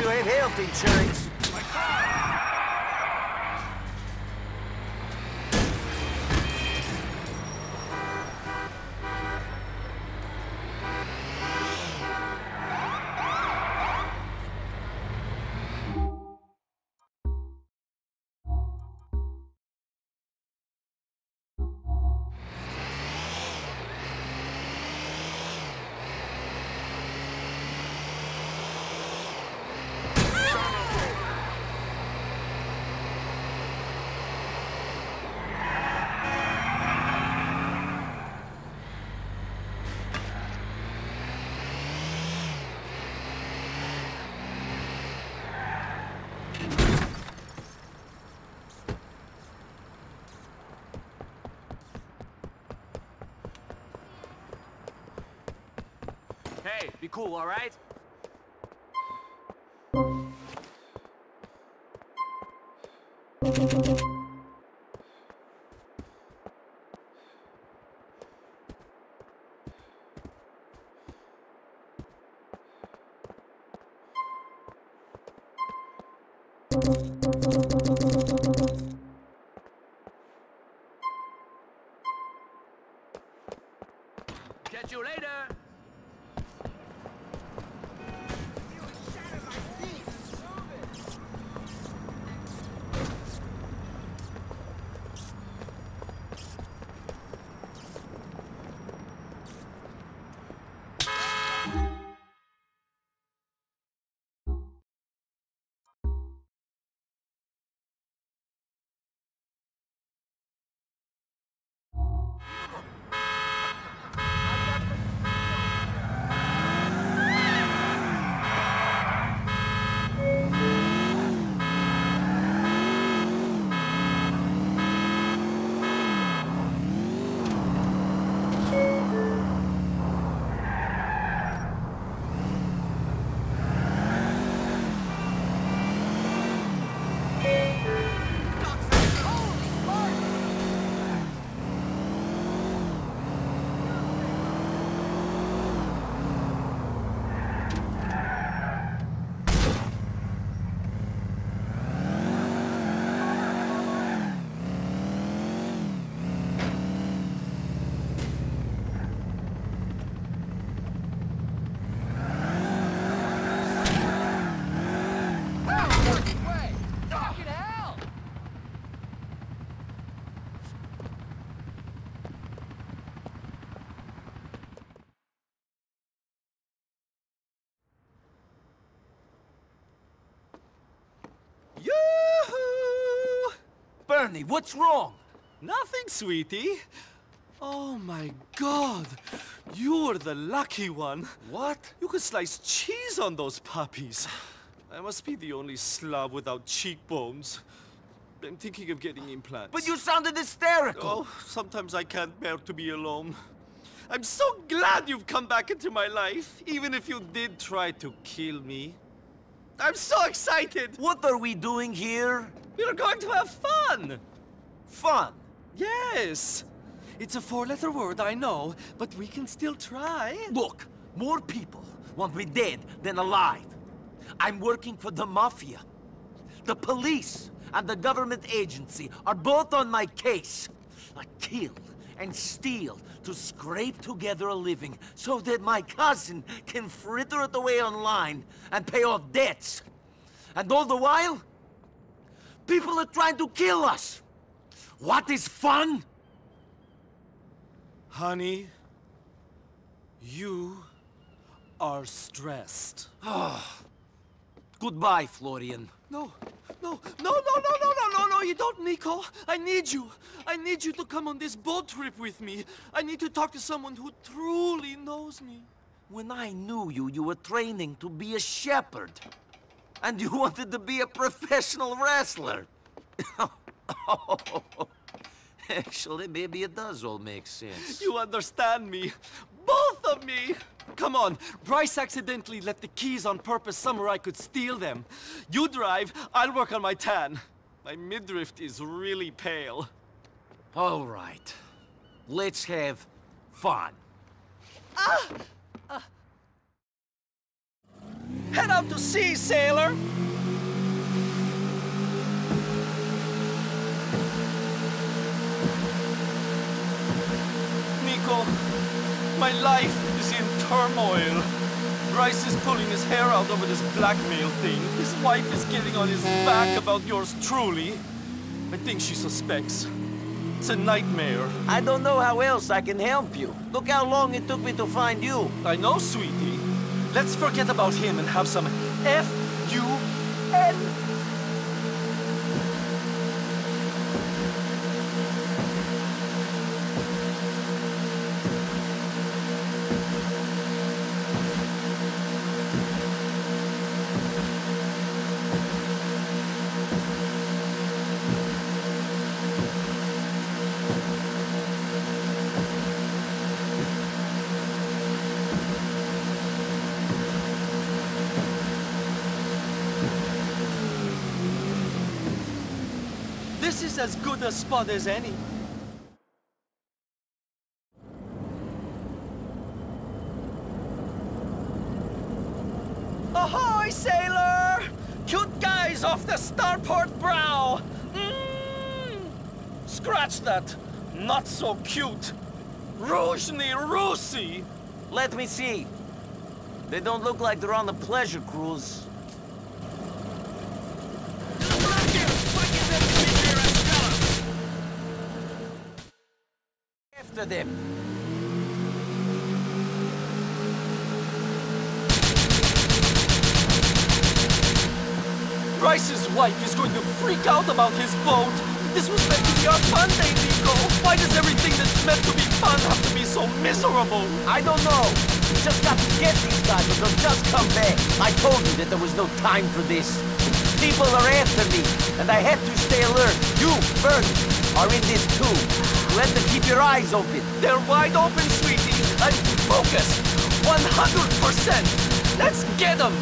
you have health insurance. Be cool, all right? Bernie, what's wrong? Nothing, sweetie. Oh my god. You were the lucky one. What? You could slice cheese on those puppies. I must be the only slob without cheekbones. I'm thinking of getting implants. But you sounded hysterical. Oh, sometimes I can't bear to be alone. I'm so glad you've come back into my life, even if you did try to kill me. I'm so excited! What are we doing here? We're going to have fun! Fun. Yes! It's a four-letter word, I know, but we can still try. Look, more people want me dead than alive. I'm working for the Mafia. The police and the government agency are both on my case. I kill and steal to scrape together a living so that my cousin can fritter it away online and pay off debts. And all the while, people are trying to kill us. What is fun? Honey, you are stressed. Ah. Goodbye, Florian. No, no, no, no, no, no, no, no, no, you don't, Niko. I need you. I need you to come on this boat trip with me. I need to talk to someone who truly knows me. When I knew you, you were training to be a shepherd. And you wanted to be a professional wrestler. Actually, maybe it does all make sense. You understand me. Both of me. Come on, Bryce accidentally left the keys on purpose somewhere I could steal them. You drive, I'll work on my tan. My midriff is really pale. All right. Let's have fun. Ah! Head out to sea, sailor! Niko, my life is in turmoil. Bryce is pulling his hair out over this blackmail thing. His wife is getting on his back about yours truly. I think she suspects. It's a nightmare. I don't know how else I can help you. Look how long it took me to find you. I know, sweetie. Let's forget about him and have some F-U-N. Good a spot as any. Ahoy, sailor! Cute guys off the starboard bow! Mm. Scratch that! Not so cute! Ruzhny Rusi! Let me see. They don't look like they're on a pleasure cruise. Them. Bryce's wife is going to freak out about his boat. This was meant to be our fun day, Niko. Why does everything that's meant to be fun have to be so miserable? I don't know. We just got to get these guys or they'll just come back. I told you that there was no time for this. People are after me, and I have to stay alert. You, Bernie, are in this too. Have to keep your eyes open. They're wide open, sweetie. I'm focused. 100%. Let's get them.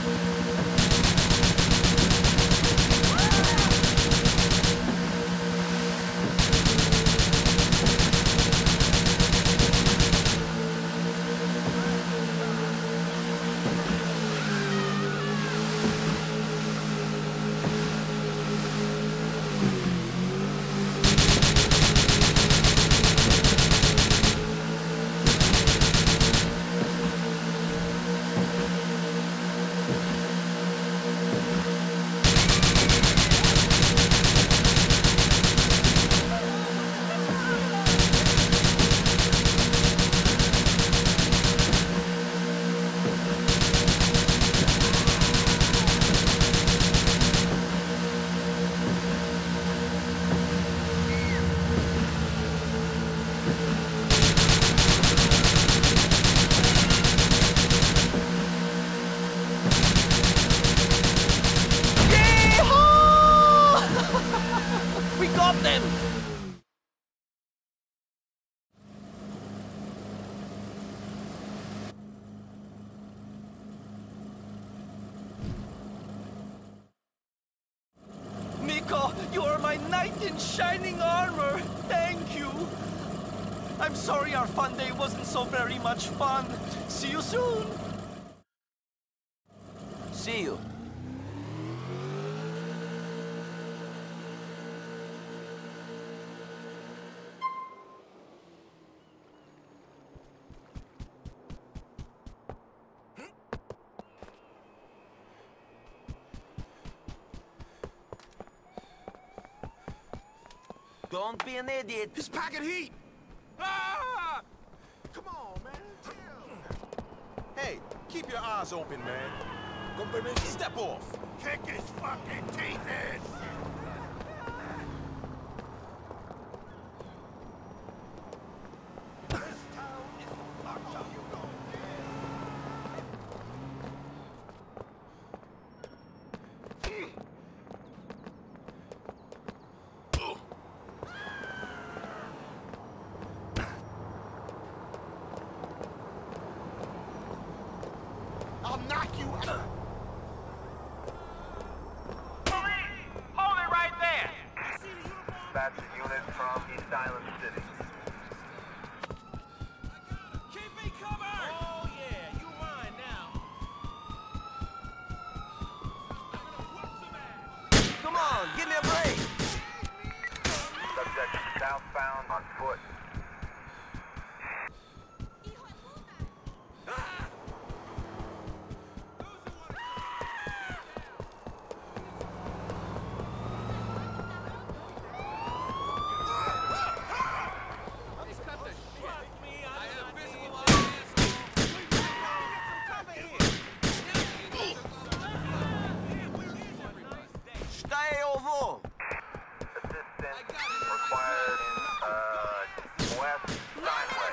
Don't be an idiot. His pocket heat! Ah! Come on, man. Chill. Hey, keep your eyes open, man. Step off. Kick his fucking teeth in! This town is fucked up, you know. I'll knock you out. Hold it right there! That's a unit from East Island City. Keep me covered! Oh, yeah, you mine now. foot. Stay over! Assistance required in uh, West Steinway.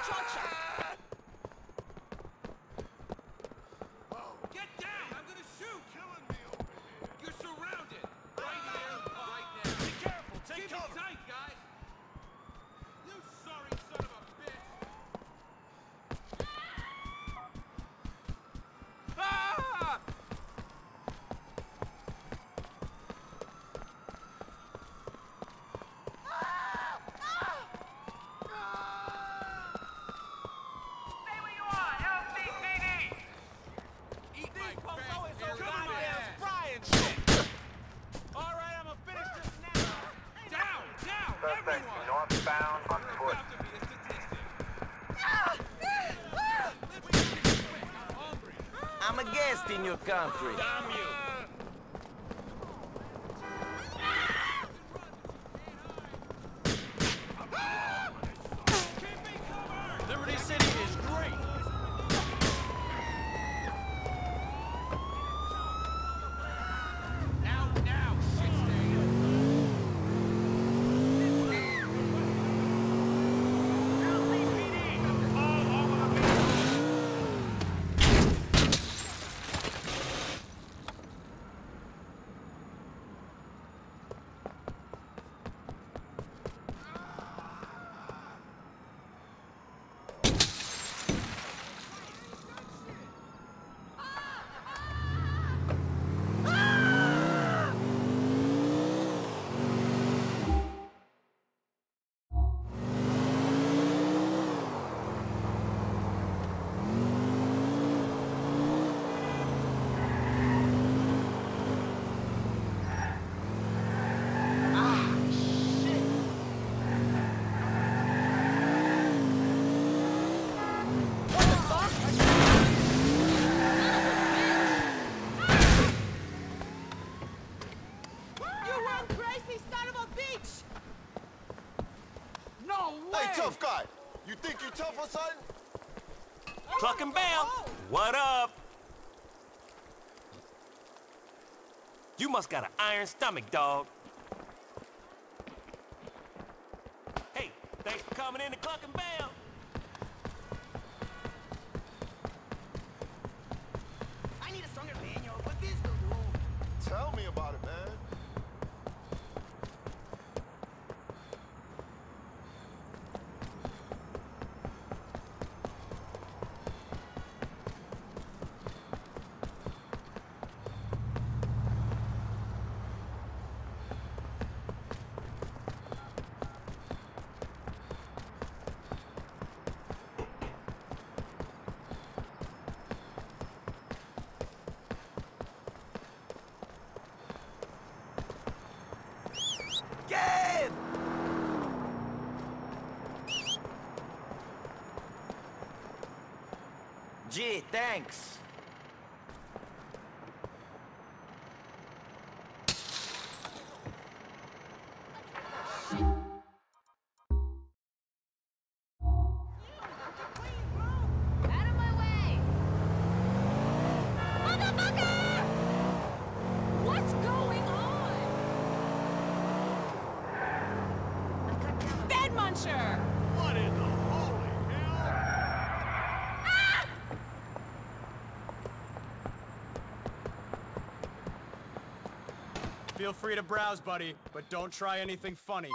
Get down! I'm gonna shoot! Killing me over here. You're surrounded! Right here, right now. Be careful! Take Keep it tight, guys! You sorry son of a bitch! Ah! Stay where you are! LCPD! Eat my Pozo is so goddamn frying shit! Alright, I'm gonna finish this now! Down! Down! Suspect Everyone! northbound on foot. About to be a statistic. Let's get this quick. I'm hungry. I'm a guest in your country. Damn you! Liberty City is great. Now, now, shit stain! You run crazy son of a bitch! No way! Hey, tough guy. You think you tough or something? Cluckin' Bell! What up? You must got an iron stomach, dog. Hey, thanks for coming in to Cluckin' Bell. I need a stronger manual. What this will do? Tell me about it, man. Get! Gee, thanks. Out Feel free to browse, buddy, but don't try anything funny.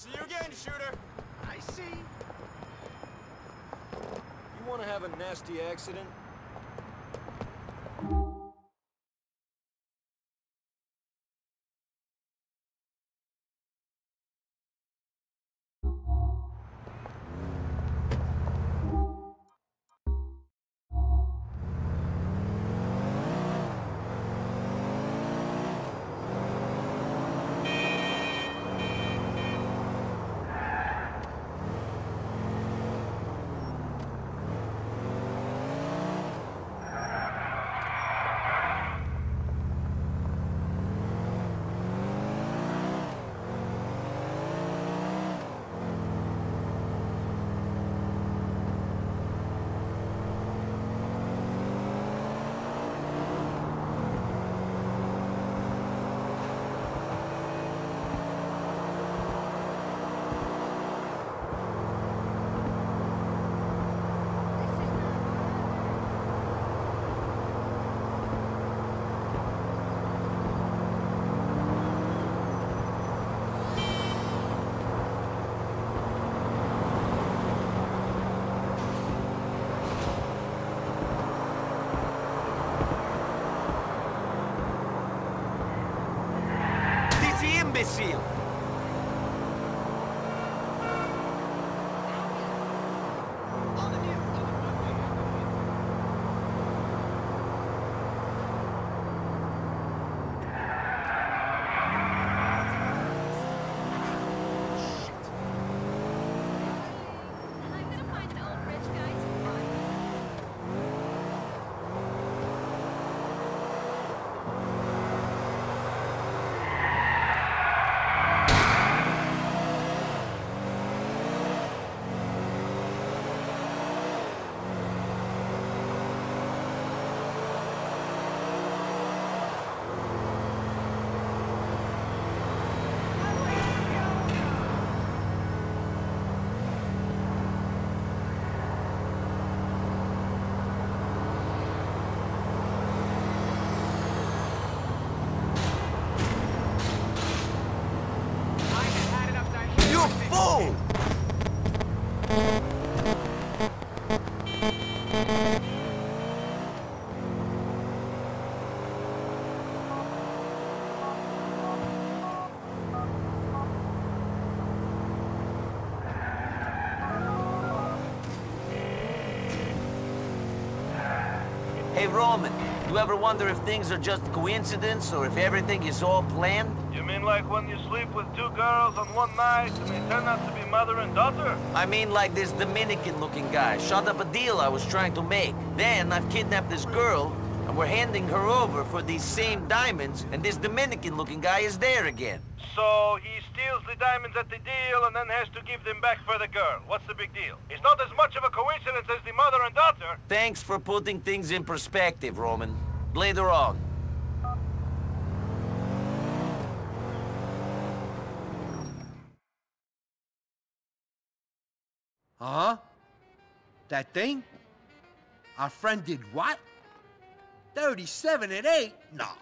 See you again, shooter. I see. You want to have a nasty accident? Hey, Roman, you ever wonder if things are just coincidence or if everything is all planned? You mean like when you sleep with two girls on one night and they turn out to be mother and daughter? I mean like this Dominican-looking guy shot up a deal I was trying to make. Then I've kidnapped this girl, and we're handing her over for these same diamonds, and this Dominican-looking guy is there again. So he steals the diamonds at the deal and then has to give them back for the girl. What's the big deal? It's not as much of a coincidence as the mother and daughter. Thanks for putting things in perspective, Roman. Later on. Uh-huh. That thing? Our friend did what? 37 at 8? Nah.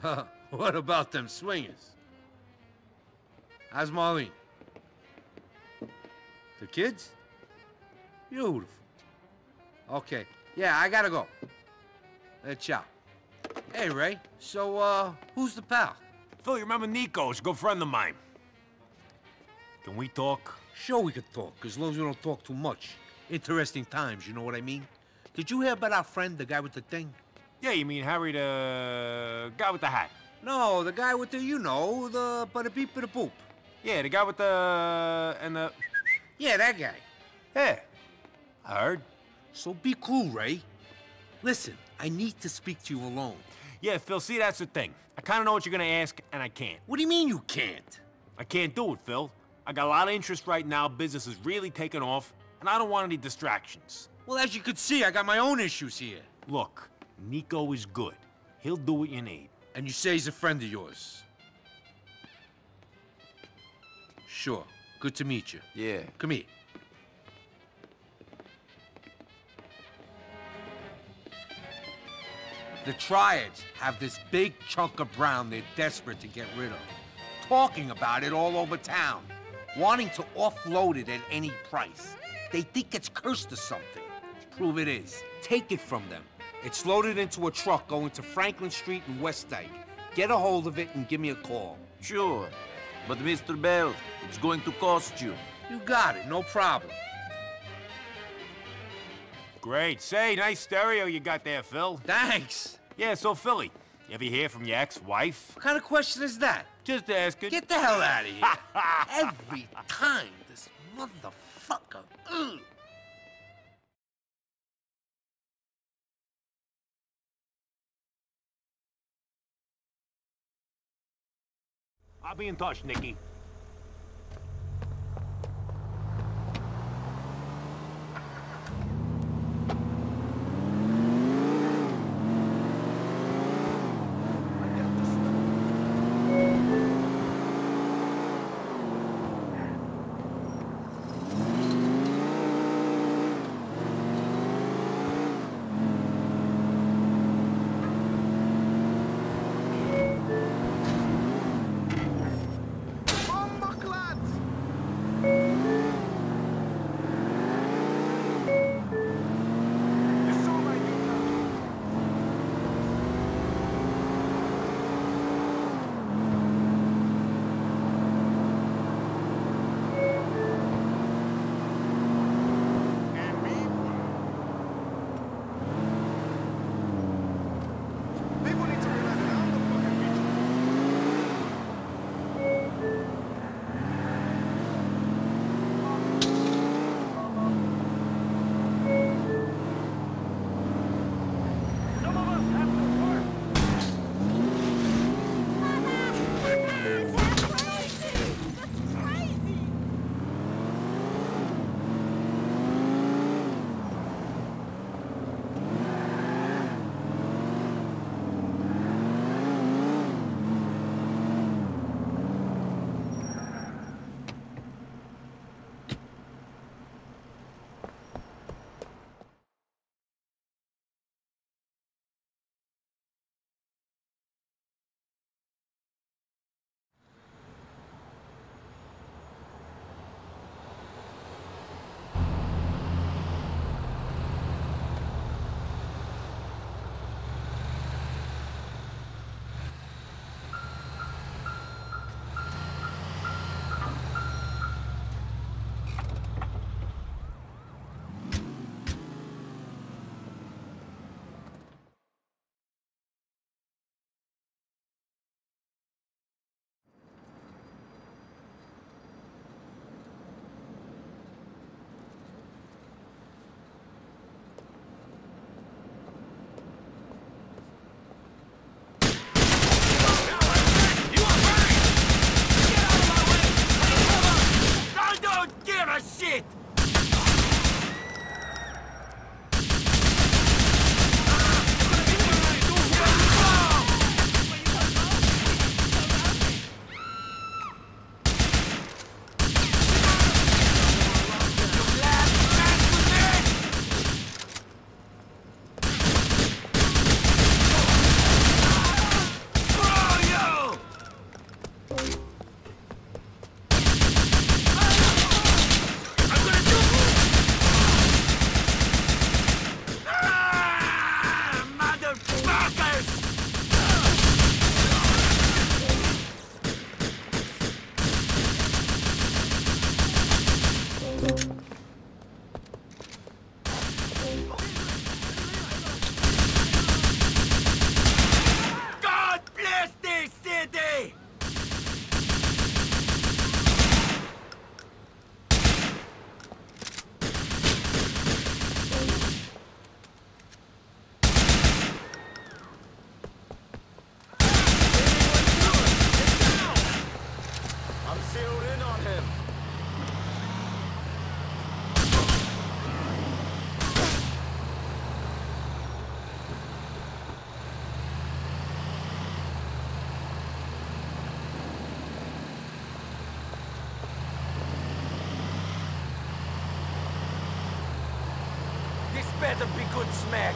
what about them swingers? How's Marlene? The kids? Beautiful. Okay. Yeah, I gotta go. Uh, ciao. Hey, Ray. So, uh, who's the pal? Phil, you remember Niko? He's a good friend of mine. Can we talk? Sure we could talk, as long as we don't talk too much. Interesting times, you know what I mean? Did you hear about our friend, the guy with the thing? Yeah, you mean Harry, the guy with the hat? No, the guy with the, you know, the but bada beep bada boop. Yeah, the guy with the and the. Yeah, that guy. Yeah, I heard. So be cool, Ray. Listen, I need to speak to you alone. Yeah, Phil. See, that's the thing. I kind of know what you're gonna ask, and I can't. What do you mean you can't? I can't do it, Phil. I got a lot of interest right now. Business is really taking off, and I don't want any distractions. Well, as you could see, I got my own issues here. Look, Niko is good. He'll do what you need. And you say he's a friend of yours? Sure. Good to meet you. Yeah. Come here. The Triads have this big chunk of brown they're desperate to get rid of. Talking about it all over town. Wanting to offload it at any price. They think it's cursed or something. Prove it is. Take it from them. It's loaded into a truck going to Franklin Street in Westdyke. Get a hold of it and give me a call. Sure. But Mr. Bell, it's going to cost you. You got it, no problem. Great. Say, nice stereo you got there, Phil. Thanks. Yeah, so Philly, you ever hear from your ex-wife? What kind of question is that? Just asking. Get the hell out of here. Every time, this motherfucker. Ugh. I'll be in touch, Nicky. better be good smack.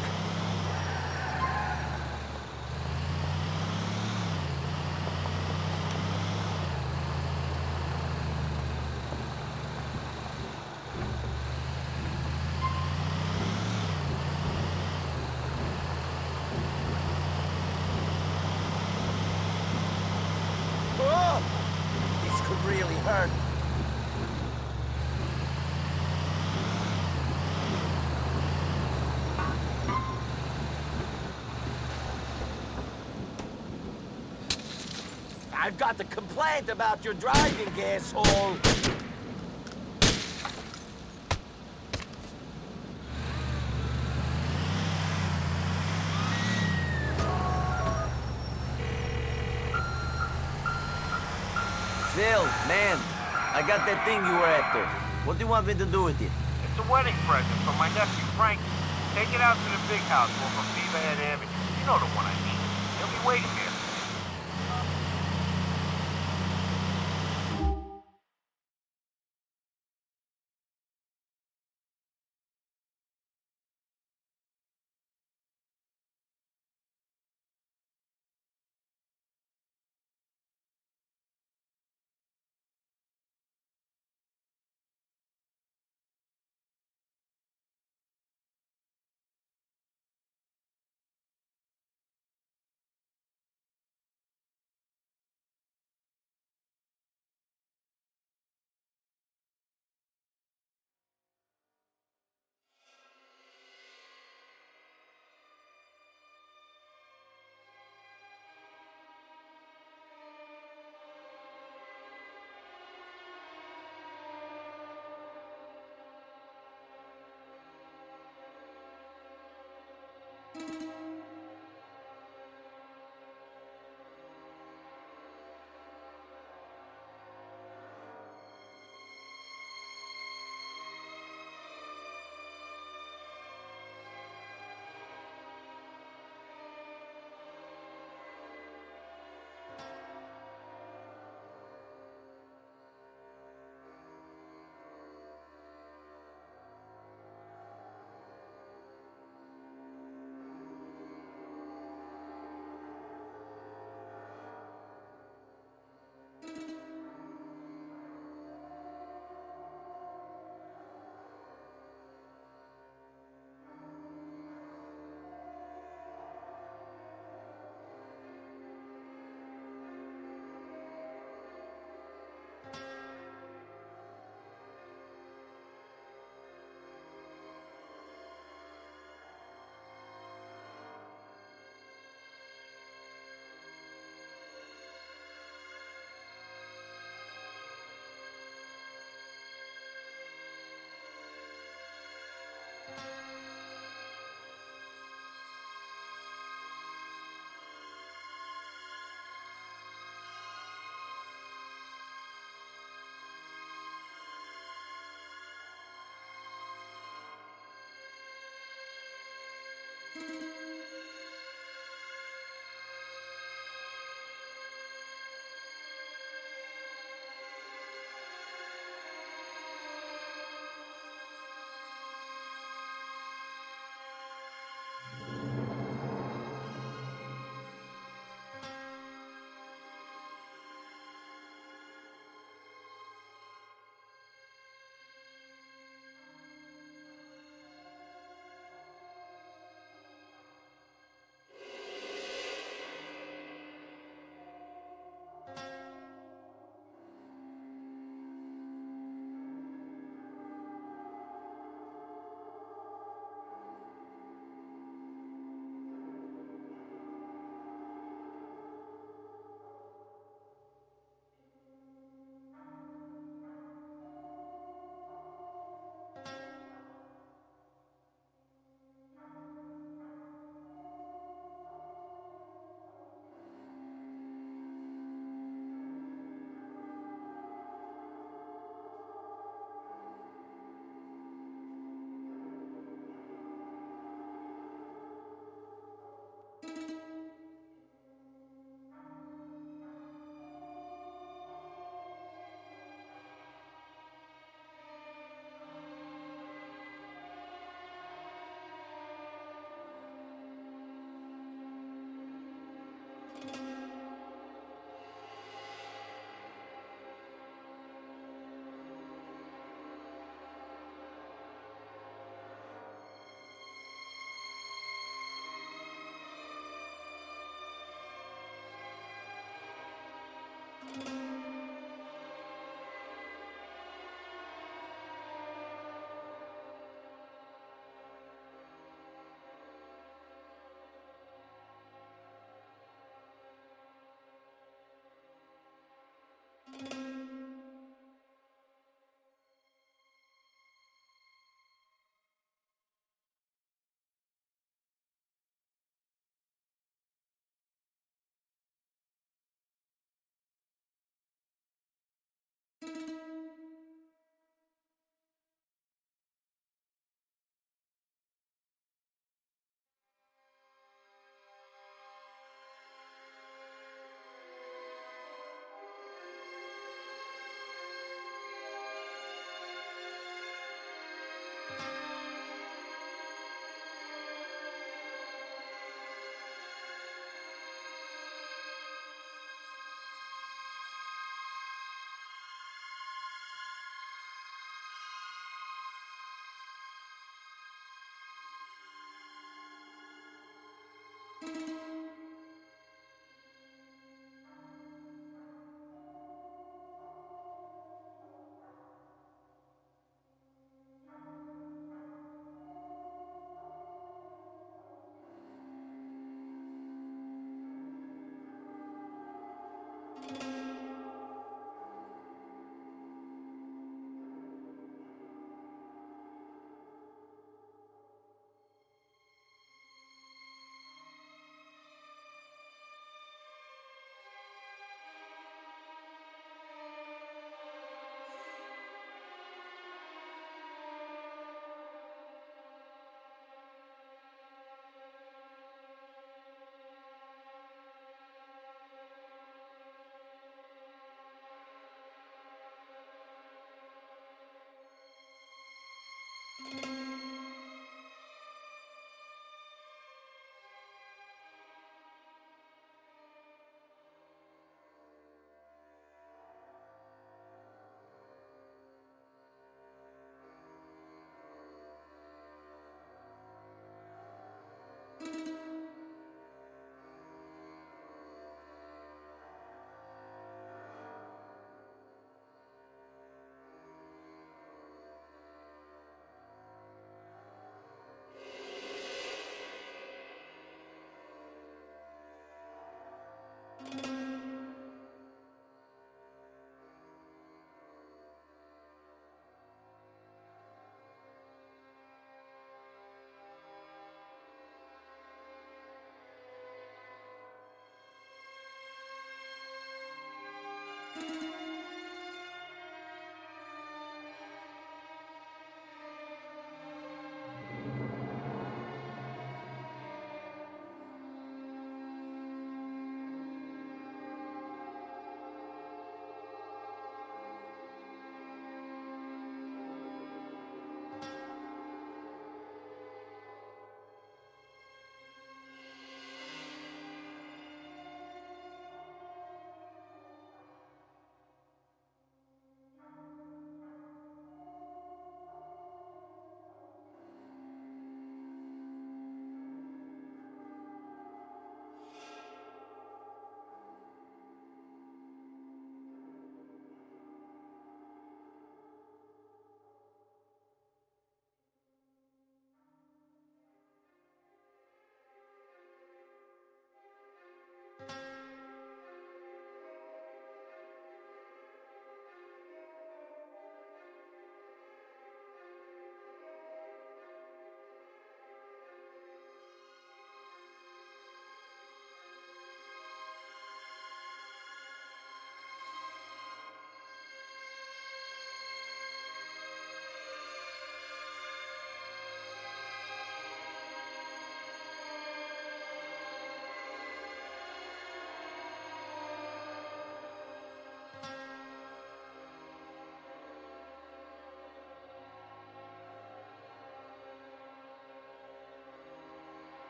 Oh, really hurt. I've got a complaint about your driving, asshole. Phil, man, I got that thing you were after. What do you want me to do with it? It's a wedding present from my nephew Frank. Take it out to the big house over on Beaverhead Avenue. You know the one I mean. He'll be waiting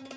you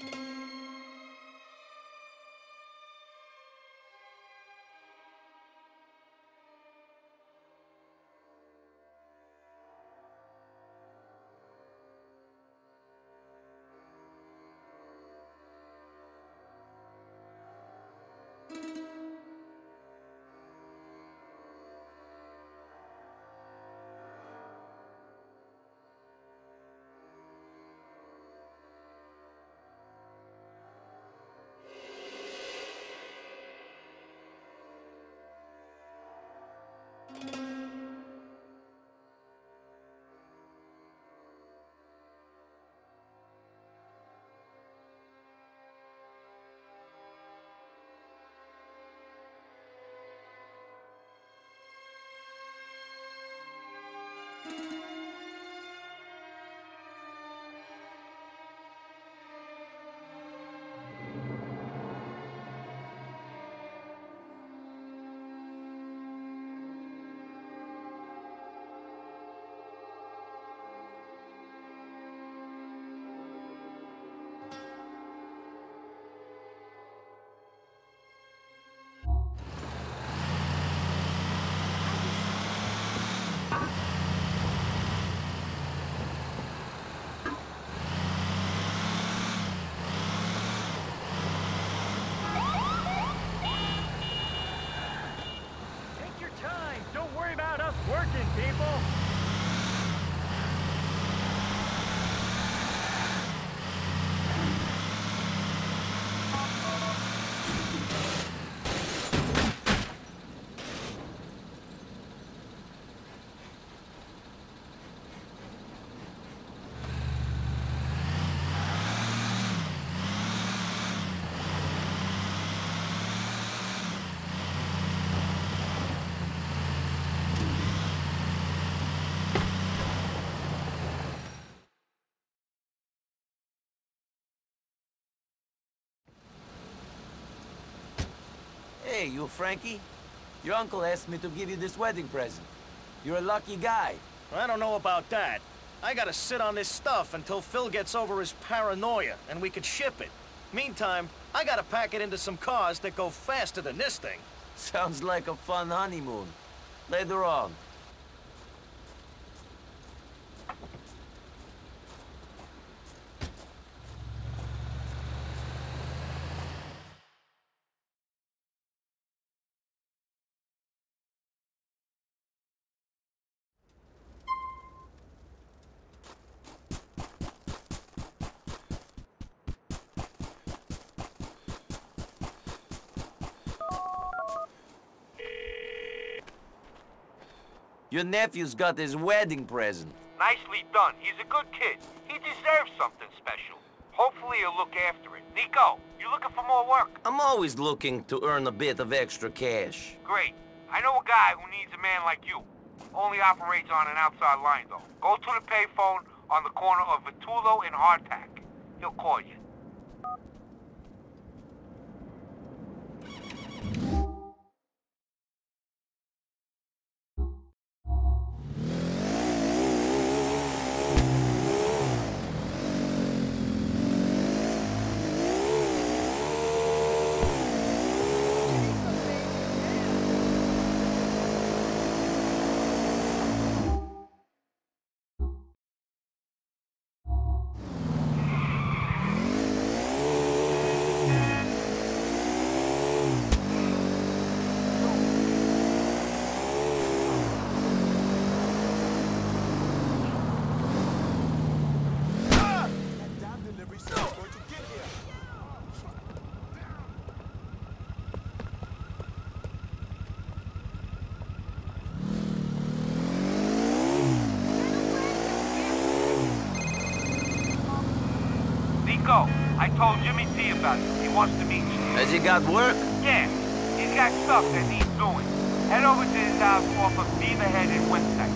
There. Take Hey, you Frankie? Your uncle asked me to give you this wedding present. You're a lucky guy. I don't know about that. I gotta sit on this stuff until Phil gets over his paranoia, and we could ship it. Meantime, I gotta pack it into some cars that go faster than this thing. Sounds like a fun honeymoon. Later on. Your nephew's got his wedding present. Nicely done. He's a good kid. He deserves something special. Hopefully he'll look after it. Niko, you looking for more work? I'm always looking to earn a bit of extra cash. Great. I know a guy who needs a man like you. Only operates on an outside line, though. Go to the payphone on the corner of Vitullo and Hardtack. He'll call you. Told Jimmy P about you. He wants to meet you. Has he got work? Yeah, he's got stuff that needs doing. Head over to his house off of Beaverhead in Windsor.